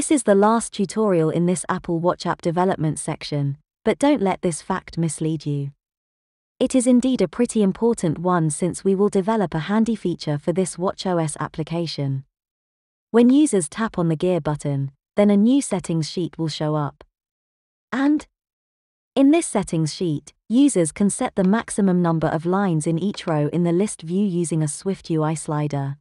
This is the last tutorial in this Apple Watch app development section, but don't let this fact mislead you. It is indeed a pretty important one since we will develop a handy feature for this WatchOS application. When users tap on the gear button, then a new settings sheet will show up. And in this settings sheet, users can set the maximum number of lines in each row in the list view using a SwiftUI slider.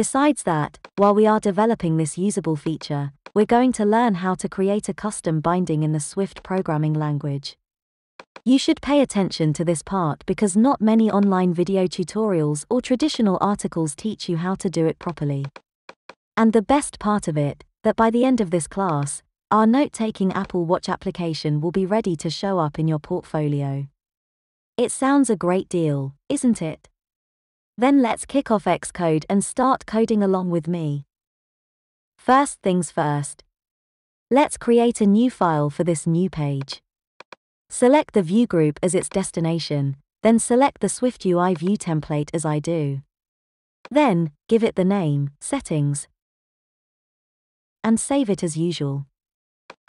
Besides that, while we are developing this usable feature, we're going to learn how to create a custom binding in the Swift programming language. You should pay attention to this part because not many online video tutorials or traditional articles teach you how to do it properly. And the best part of it, that by the end of this class, our note-taking Apple Watch application will be ready to show up in your portfolio. It sounds a great deal, isn't it? Then let's kick off Xcode and start coding along with me. First things first. Let's create a new file for this new page. Select the view group as its destination, then select the SwiftUI view template as I do. Then, give it the name, Settings, and save it as usual.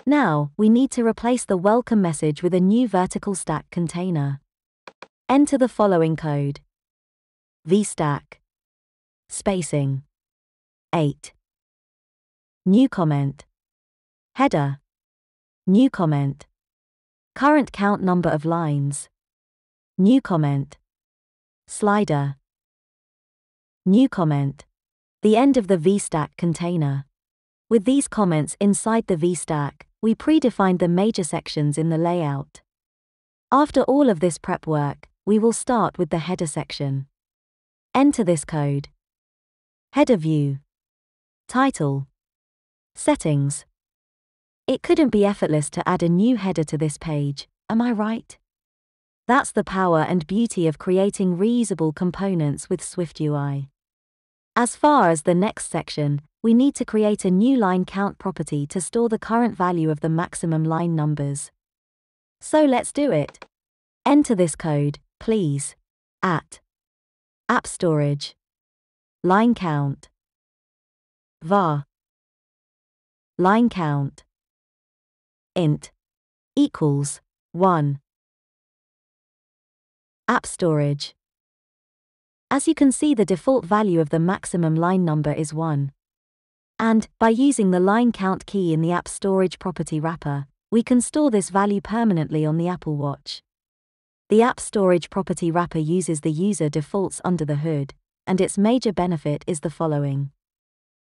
Now, we need to replace the welcome message with a new vertical stack container. Enter the following code vstack. Spacing. 8. New comment. Header. New comment. Current count number of lines. New comment. Slider. New comment. The end of the vstack container. With these comments inside the vstack, we predefined the major sections in the layout. After all of this prep work, we will start with the header section. Enter this code. Header view. Title. Settings. It couldn't be effortless to add a new header to this page, am I right? That's the power and beauty of creating reusable components with SwiftUI. As far as the next section, we need to create a new line count property to store the current value of the maximum line numbers. So let's do it. Enter this code, please. At App storage. Line count. var. Line count. int. Equals 1. App storage. As you can see the default value of the maximum line number is 1. And, by using the line count key in the app storage property wrapper, we can store this value permanently on the Apple Watch. The App Storage property wrapper uses the user defaults under the hood, and its major benefit is the following.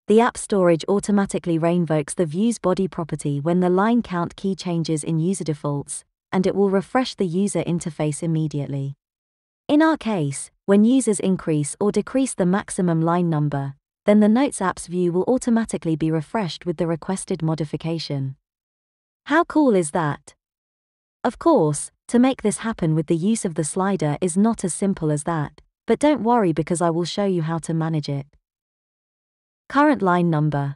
The App Storage automatically reinvokes the view's body property when the line count key changes in user defaults, and it will refresh the user interface immediately. In our case, when users increase or decrease the maximum line number, then the Notes app's view will automatically be refreshed with the requested modification. How cool is that? Of course, to make this happen with the use of the slider is not as simple as that, but don't worry because I will show you how to manage it. Current line number.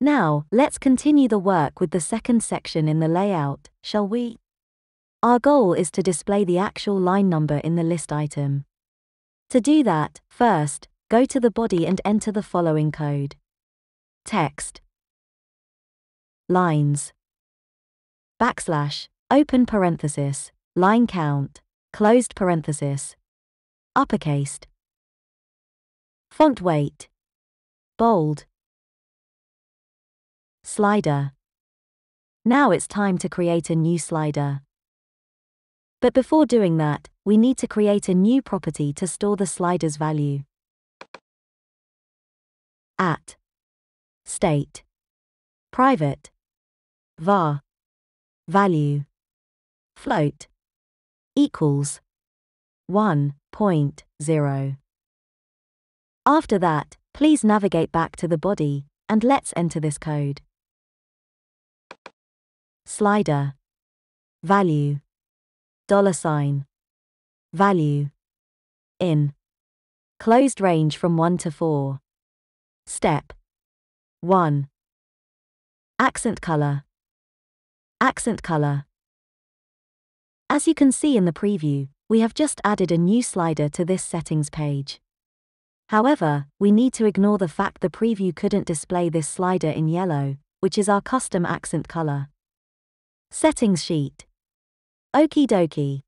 Now, let's continue the work with the second section in the layout, shall we? Our goal is to display the actual line number in the list item. To do that, first, go to the body and enter the following code. Text. Lines backslash, open parenthesis, line count, closed parenthesis, uppercased. Font weight, bold, slider. Now it's time to create a new slider. But before doing that, we need to create a new property to store the slider's value. At state private var value float. Equals 1.0. After that, please navigate back to the body, and let's enter this code. Slider. Value. Dollar sign. Value. In. Closed range from 1 to 4 step. 1 accent color. Accent color. As you can see in the preview, we have just added a new slider to this settings page. However, we need to ignore the fact the preview couldn't display this slider in yellow, which is our custom accent color. Settings sheet. Okie dokie.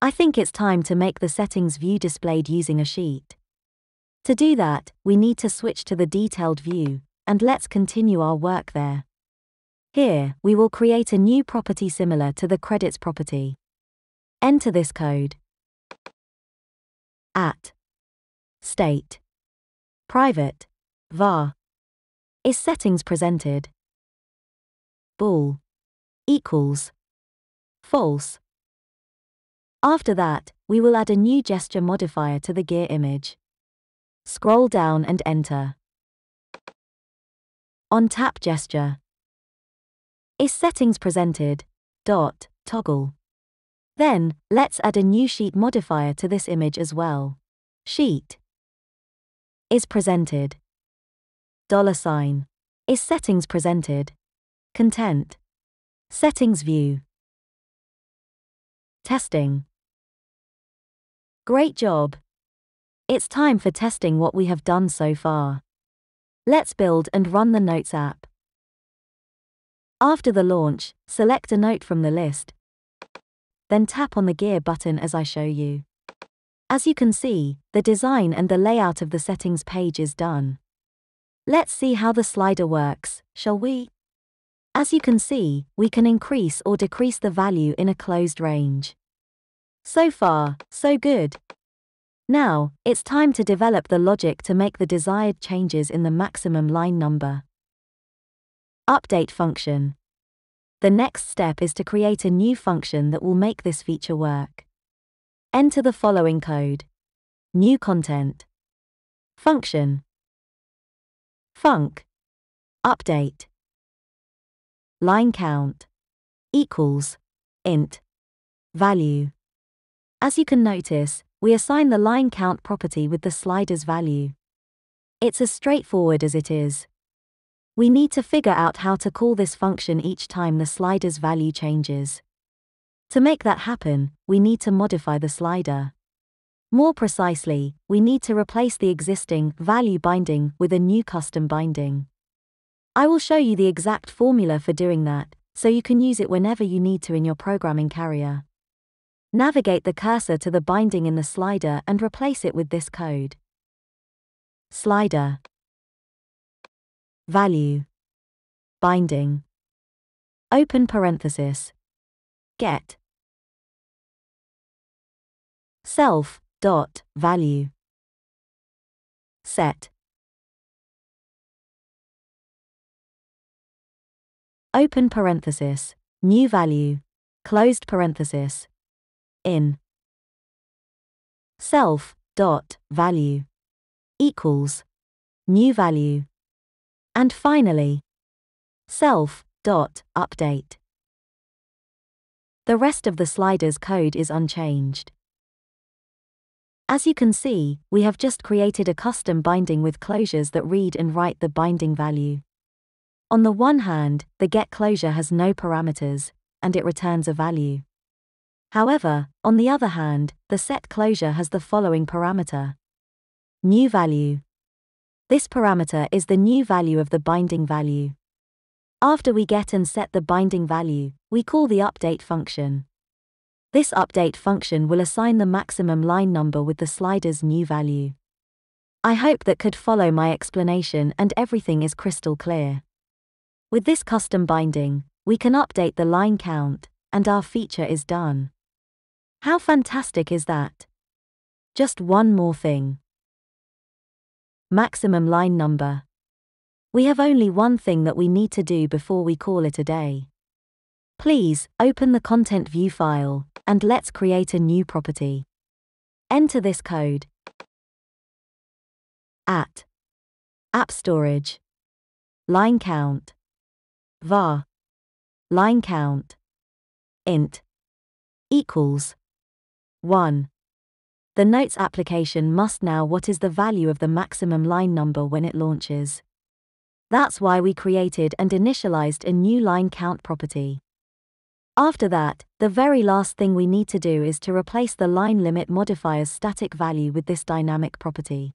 I think it's time to make the settings view displayed using a sheet. To do that, we need to switch to the detailed view, and let's continue our work there. Here, we will create a new property similar to the credits property. Enter this code. At state private var is settings presented bool equals false. After that, we will add a new gesture modifier to the gear image. Scroll down and enter. On tap gesture. Is settings presented? Dot, toggle. Then, let's add a new sheet modifier to this image as well. Sheet. Is presented. Dollar sign. Is settings presented? Content. Settings view. Testing. Great job. It's time for testing what we have done so far. Let's build and run the Notes app. After the launch, select a note from the list. Then tap on the gear button as I show you. As you can see, the design and the layout of the settings page is done. Let's see how the slider works, shall we? As you can see, we can increase or decrease the value in a closed range. So far, so good. Now, it's time to develop the logic to make the desired changes in the maximum line number. Update function. The next step is to create a new function that will make this feature work. Enter the following code. New content. Function. Func. Update. Line count. Equals. int. Value. As you can notice, we assign the line count property with the slider's value. It's as straightforward as it is. We need to figure out how to call this function each time the slider's value changes. To make that happen, we need to modify the slider. More precisely, we need to replace the existing value binding with a new custom binding. I will show you the exact formula for doing that, so you can use it whenever you need to in your programming career. Navigate the cursor to the binding in the slider and replace it with this code. Slider Value Binding Open parenthesis get self dot value set open parenthesis new value closed parenthesis in self dot value equals new value and finally self dot update the rest of the slider's code is unchanged. As you can see, we have just created a custom binding with closures that read and write the binding value. On the one hand, the get closure has no parameters, and it returns a value. However, on the other hand, the set closure has the following parameter. New value. This parameter is the new value of the binding value. After we get and set the binding value, we call the update function. This update function will assign the maximum line number with the slider's new value. I hope that could follow my explanation and everything is crystal clear. With this custom binding, we can update the line count, and our feature is done. How fantastic is that? Just one more thing. Maximum line number. We have only one thing that we need to do before we call it a day. Please, open the content view file, and let's create a new property. Enter this code. At App Storage Line Count var line count int equals 1 the Notes application must now what is the value of the maximum line number when it launches. That's why we created and initialized a new line count property. After that, the very last thing we need to do is to replace the line limit modifier's static value with this dynamic property.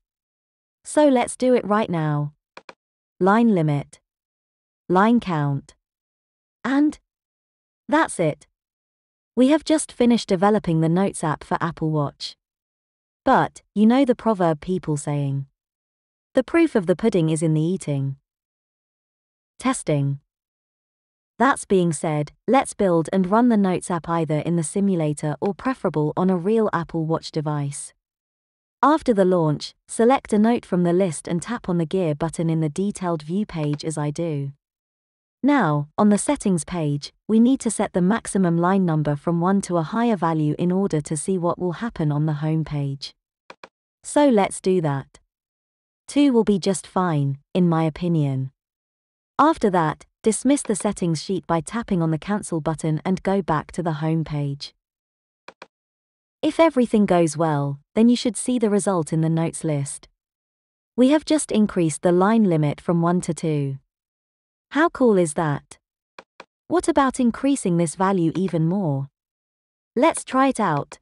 So let's do it right now. Line limit. Line count. And that's it. We have just finished developing the Notes app for Apple Watch. But, you know the proverb people saying. The proof of the pudding is in the eating. Testing. That's being said, let's build and run the Notes app either in the simulator or preferable on a real Apple Watch device. After the launch, select a note from the list and tap on the gear button in the detailed view page as I do. Now, on the settings page, we need to set the maximum line number from 1 to a higher value in order to see what will happen on the home page. So let's do that. 2 will be just fine, in my opinion. After that, dismiss the settings sheet by tapping on the cancel button and go back to the home page. If everything goes well, then you should see the result in the notes list. We have just increased the line limit from 1 to 2. How cool is that? What about increasing this value even more? Let's try it out.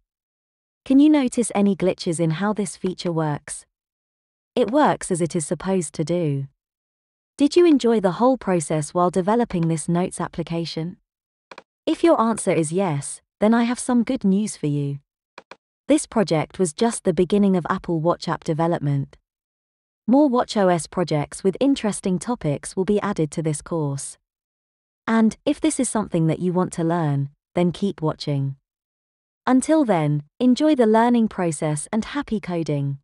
Can you notice any glitches in how this feature works? It works as it is supposed to do. Did you enjoy the whole process while developing this Notes application? If your answer is yes, then I have some good news for you. This project was just the beginning of Apple Watch app development. More WatchOS projects with interesting topics will be added to this course. And, if this is something that you want to learn, then keep watching. Until then, enjoy the learning process and happy coding.